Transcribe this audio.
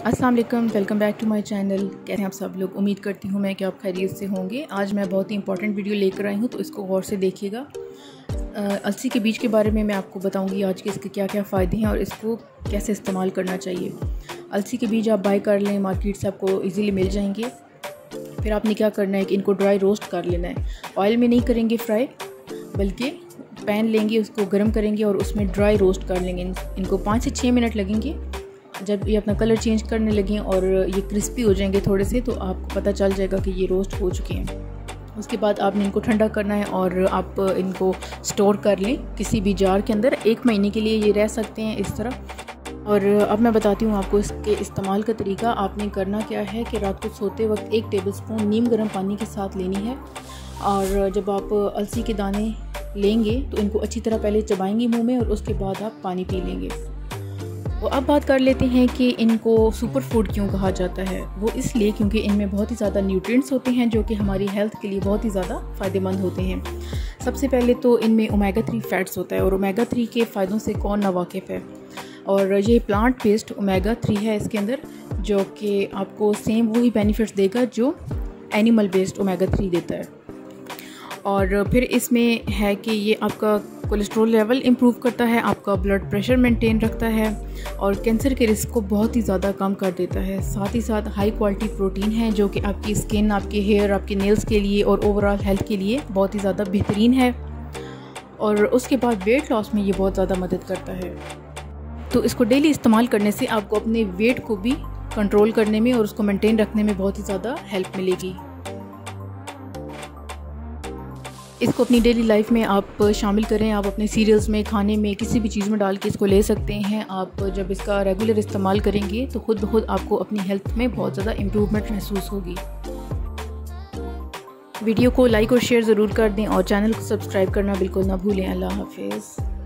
अस्सलाम वालेकुम welcome back to my channel कैसे हैं आप सब लोग? उम्मीद करती हूँ मैं कि आप खैरियत से होंगे। आज मैं बहुत ही इंपॉर्टेंट वीडियो लेकर आई हूँ तो इसको गौर से देखिएगा। अलसी के बीज के बारे में मैं आपको बताऊँगी आज के इसके क्या क्या फ़ायदे हैं और इसको कैसे इस्तेमाल करना चाहिए। अलसी के बीज आप बाई कर लें मार्केट से आपको ईज़िली मिल जाएँगे। फिर आपने क्या करना है कि इनको ड्राई रोस्ट कर लेना है। ऑयल में नहीं करेंगे फ्राई बल्कि पैन लेंगे, उसको गर्म करेंगे और उसमें ड्राई रोस्ट कर लेंगे। इनको पाँच से छः मिनट लगेंगे। जब ये अपना कलर चेंज करने लगे और ये क्रिस्पी हो जाएँगे थोड़े से तो आपको पता चल जाएगा कि ये रोस्ट हो चुके हैं। उसके बाद आपने इनको ठंडा करना है और आप इनको स्टोर कर लें किसी भी जार के अंदर। एक महीने के लिए ये रह सकते हैं इस तरह। और अब मैं बताती हूँ आपको इसके इस्तेमाल का तरीका। आपने करना क्या है कि रात को सोते वक्त एक टेबल स्पून नीम गर्म पानी के साथ लेनी है। और जब आप अलसी के दाने लेंगे तो इनको अच्छी तरह पहले चबाएँगे मुँह में और उसके बाद आप पानी पी लेंगे। वो अब बात कर लेते हैं कि इनको सुपर फ़ूड क्यों कहा जाता है। वो इसलिए क्योंकि इनमें बहुत ही ज़्यादा न्यूट्रिएंट्स होते हैं, जो कि हमारी हेल्थ के लिए बहुत ही ज़्यादा फ़ायदेमंद होते हैं। सबसे पहले तो इनमें ओमेगा थ्री फैट्स होता है और ओमेगा थ्री के फ़ायदों से कौन ना वाकिफ़ है? और ये प्लांट बेस्ड ओमेगा थ्री है इसके अंदर, जो कि आपको सेम वही बेनिफिट्स देगा जो एनिमल बेस्ड ओमेगा थ्री देता है। और फिर इसमें है कि ये आपका कोलेस्ट्रॉल लेवल इम्प्रूव करता है, आपका ब्लड प्रेशर मेंटेन रखता है और कैंसर के रिस्क को बहुत ही ज़्यादा कम कर देता है। साथ ही साथ हाई क्वालिटी प्रोटीन है जो कि आपकी स्किन आपके हेयर आपके नेल्स के लिए और ओवरऑल हेल्थ के लिए बहुत ही ज़्यादा बेहतरीन है और उसके बाद वेट लॉस में ये बहुत ज़्यादा मदद करता है। तो इसको डेली इस्तेमाल करने से आपको अपने वेट को भी कंट्रोल करने में और उसको मेंटेन रखने में बहुत ही ज़्यादा हेल्प मिलेगी। इसको अपनी डेली लाइफ में आप शामिल करें। आप अपने सीरियल्स में, खाने में, किसी भी चीज़ में डाल के इसको ले सकते हैं। आप जब इसका रेगुलर इस्तेमाल करेंगे तो ख़ुद ब खुद आपको अपनी हेल्थ में बहुत ज़्यादा इम्प्रूवमेंट महसूस होगी। वीडियो को लाइक और शेयर ज़रूर कर दें और चैनल को सब्सक्राइब करना बिल्कुल ना भूलें। अल्लाह हाफिज़।